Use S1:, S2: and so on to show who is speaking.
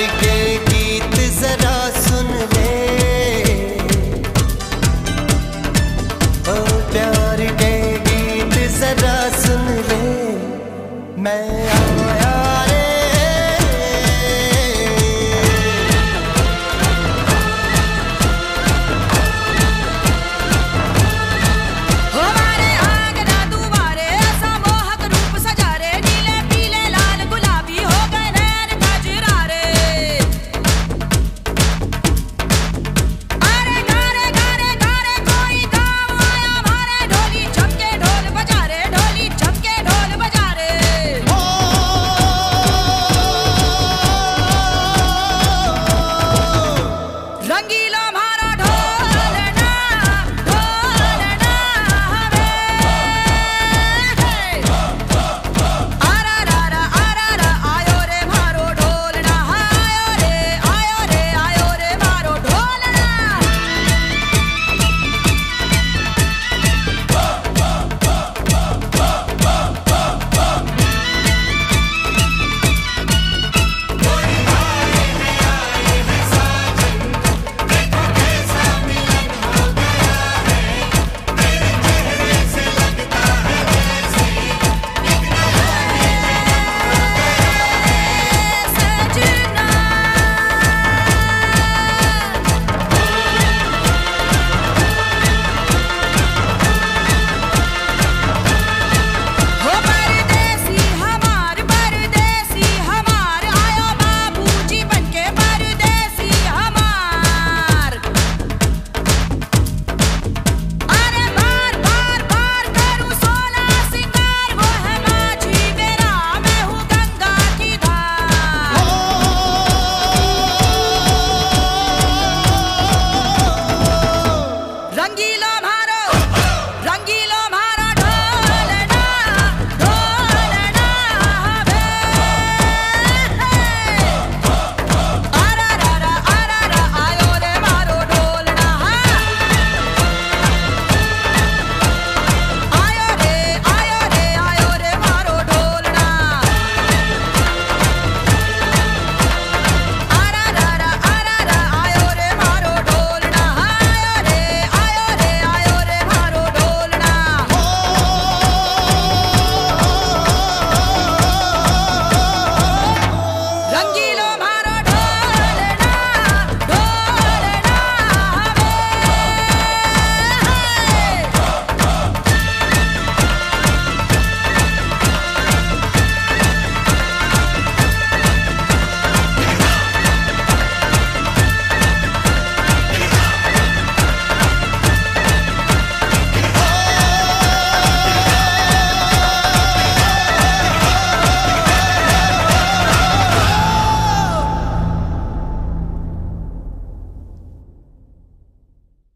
S1: dedicated